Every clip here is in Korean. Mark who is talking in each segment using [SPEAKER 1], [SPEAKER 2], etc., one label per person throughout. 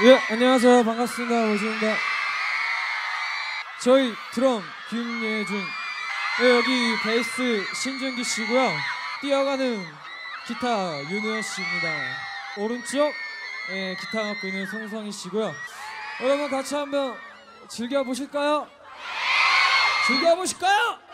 [SPEAKER 1] 예, 안녕하세요. 반갑습니다. 모십니다. 저희 드럼 김예준. 예, 여기 베이스 신준기 씨고요. 뛰어가는 기타 윤우현 씨입니다. 오른쪽 예, 기타 갖고 있는 송성희 씨고요. 여러분 같이 한번 즐겨 보실까요? 즐겨 보실까요?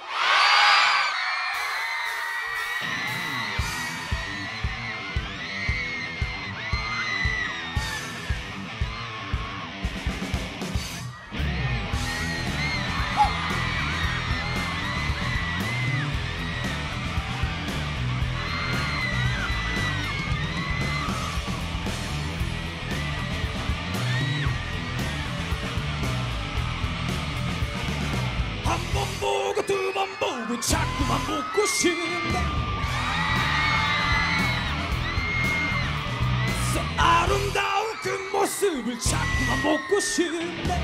[SPEAKER 2] 번 보고 자꾸만 보고 싶네 서 아름다운 그 모습을 자꾸만 보고 싶네.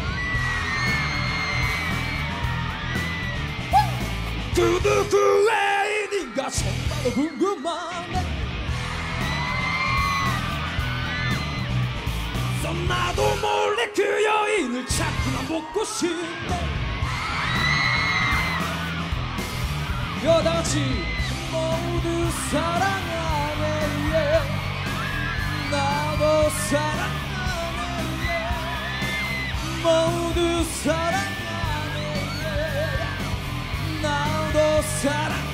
[SPEAKER 2] 그 누구의 일인가 정말로 궁금하네. 서 나도 몰래 그 여인을 자꾸만 보고 싶네
[SPEAKER 1] 여 다같이 모두 사랑하네 예. 나도 사랑하네 예. 모두 사랑하네 예. 나도 사랑